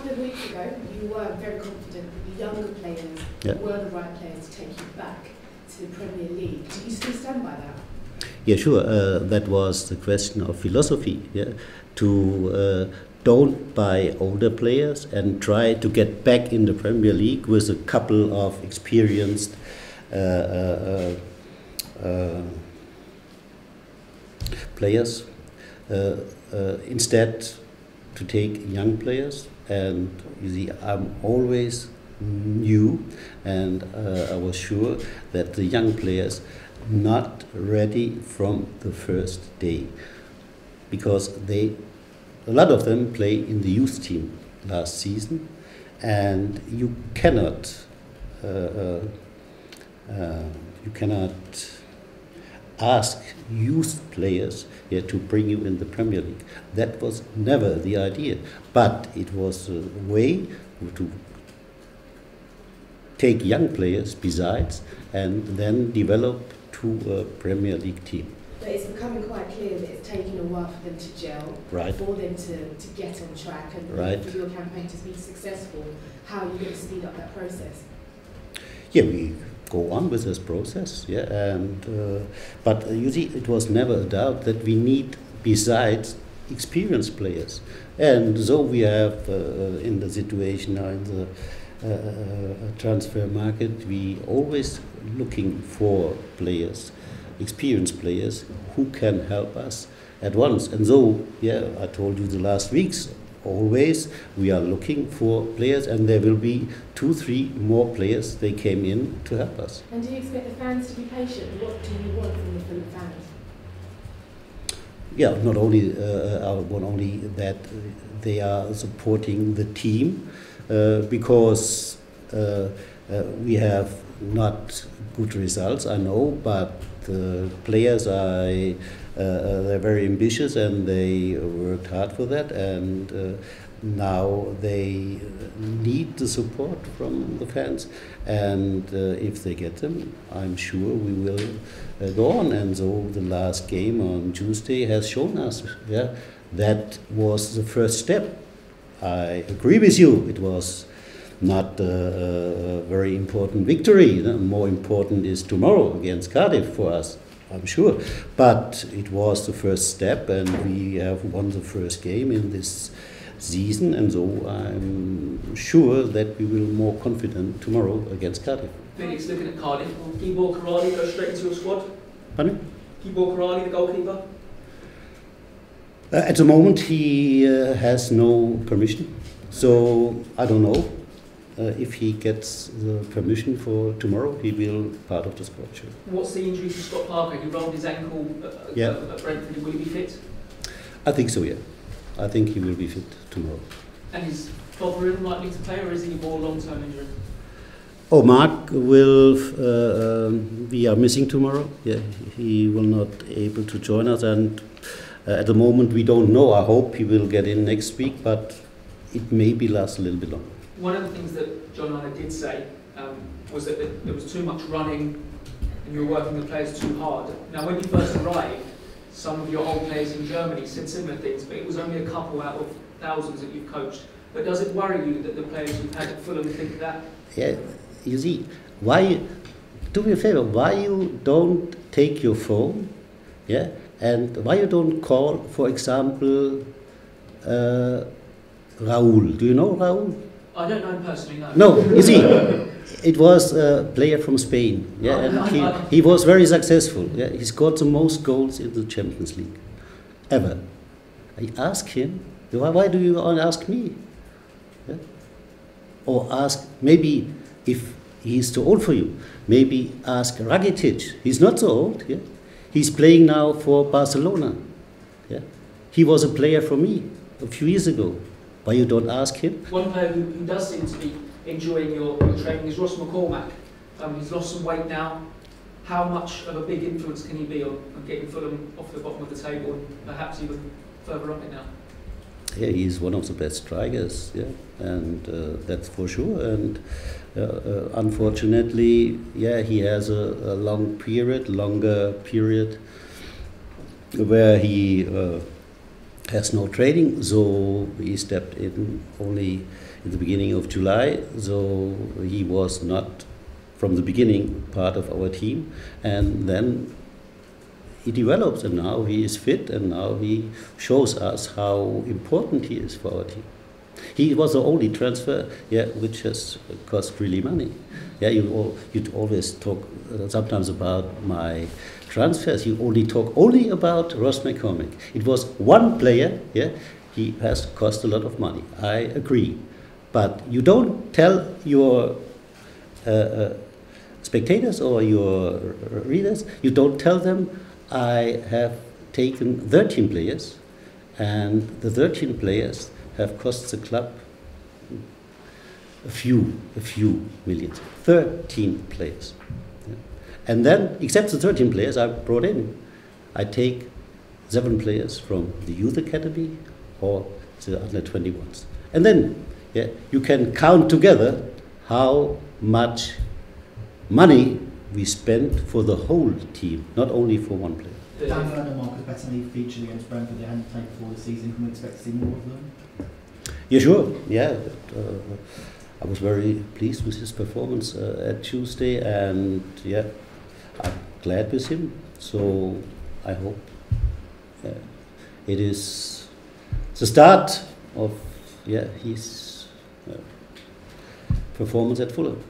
couple of weeks ago, you were very confident that the younger players Yeah. were the right players to take you back to the Premier League. Do you still stand by that? Yeah, sure. Uh, that was the question of philosophy. Yeah, to uh, don't buy older players and try to get back in the Premier League with a couple of experienced uh, uh, uh, uh, players. Uh, uh, instead, to take young players, and you see, I'm always new, and uh, I was sure that the young players not ready from the first day because they a lot of them play in the youth team last season and you cannot uh, uh, uh, you cannot ask youth players yeah, to bring you in the Premier League. That was never the idea, but it was a way to take young players besides and then develop to a Premier League team. But it's becoming quite clear that it's taken a while for them to gel, Right. for them to, to get on track, and Right. for your campaign to be successful. How are you going to speed up that process? Yeah, we go on with this process. Yeah, and uh, but uh, you see, it was never a doubt that we need besides experienced players, and so we have uh, in the situation now in the uh, uh, transfer market, we always looking for players, experienced players who can help us at once. And so, yeah, I told you the last weeks, always we are looking for players, and there will be two, three more players. They came in to help us. And do you expect the fans to be patient? What do you want from the fans? Yeah, not only uh, I want only that they are supporting the team uh, because uh, uh, we have not good results, I know, but the players are uh, they're very ambitious and they worked hard for that, and uh, now they need the support from the fans, and uh, if they get them, I'm sure we will uh, go on. And so the last game on Tuesday has shown us, yeah, that was the first step. I agree with you. It was not a, a very important victory. More important is tomorrow against Cardiff for us, I'm sure. But it was the first step, and we have won the first game in this season, and so I'm sure that we will be more confident tomorrow against Cardiff. Felix, looking at Cardiff, will Gábor Király go straight into your squad? Pardon? Gábor Király, the goalkeeper? Uh, at the moment, he uh, has no permission, so I don't know. Uh, if he gets the permission for tomorrow, he will part of the squad. What's the injury to Scott Parker? He rolled his ankle at, Yeah. at Brentford. Will he be fit? I think so. Yeah, I think he will be fit tomorrow. And is Fotherin likely to play, or is he more long-term injury? Oh, Mark will. Uh, um, we are missing tomorrow. Yeah, he will not able to join us, and uh, at the moment we don't know. I hope he will get in next week, but it may be last a little bit longer. One of the things that John Liner did say um, was that there- was too much running and you were working the players too hard. Now, when you first arrived, some of your old players in Germany said similar things, but it was only a couple out of thousands that you've coached. But does it worry you that the players you've had at Fulham think that? Yeah, you see, why? Do me a favor. Why you don't take your phone? Yeah, and why you don't call, for example, uh, Raúl? Do you know Raúl? I don't know him personally, no. No, you see, it was a player from Spain. Yeah, and he, he was very successful. Yeah, he scored the most goals in the Champions League ever. I ask him, why, why do you ask me? Yeah? Or ask maybe if he's too old for you, maybe ask Rakitic. He's not so old. Yeah, he's playing now for Barcelona. Yeah, he was a player for me a few years ago. Why you don't ask him? One player who, who does seem to be enjoying your, your training is Ross McCormack. Um, he's lost some weight now. How much of a big influence can he be on, on getting Fulham off the bottom of the table and perhaps even further up it now? Yeah, he's one of the best strikers, yeah, and uh, that's for sure. And uh, uh, unfortunately, yeah, he has a, a long period, longer period, where he has no trading, so he stepped in only in the beginning of July. So he was not from the beginning part of our team, and then he develops, and now he is fit, and now he shows us how important he is for our team. He was the only transfer, yeah, which has cost really money. Yeah, you all, you'd always talk uh, sometimes about my transfers. You only talk only about Ross McCormack. It was one player, yeah, he has cost a lot of money. I agree, but you don't tell your uh, uh, spectators or your readers. You don't tell them I have taken 13 players, and the 13 players have cost the club a few, a few millions. 13 players. Yeah. And then, except the 13 players I brought in, I take seven players from the youth academy or the under 21s. And then, yeah, you can count together how much money we spent for the whole team, not only for one player. Daniel and Marcus Bettinelli featured against Brentford. They hadn't played before the season. Can we expect to see more of them? Yeah, sure. Yeah, uh, I was very pleased with his performance uh, at Tuesday, and yeah, I'm glad with him. So I hope uh, it is the start of yeah his uh, performance at Fulham.